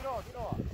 뒤로 뒤로